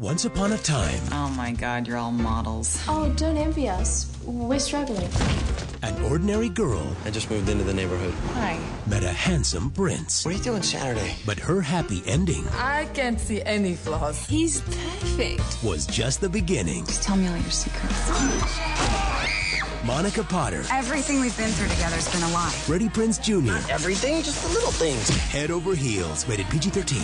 Once upon a time, Oh my god, you're all models. Oh, don't envy us. We're struggling. an ordinary girl I just moved into the neighborhood. Hi. met a handsome prince. What are you doing Saturday? But her happy ending I can't see any flaws. He's perfect. was just the beginning. Just Tell me all your secrets. Monica Potter, Everything we've been through together has been a lie. Freddie Prinze Jr., Everything, just the little things. Head Over Heels, rated PG 13.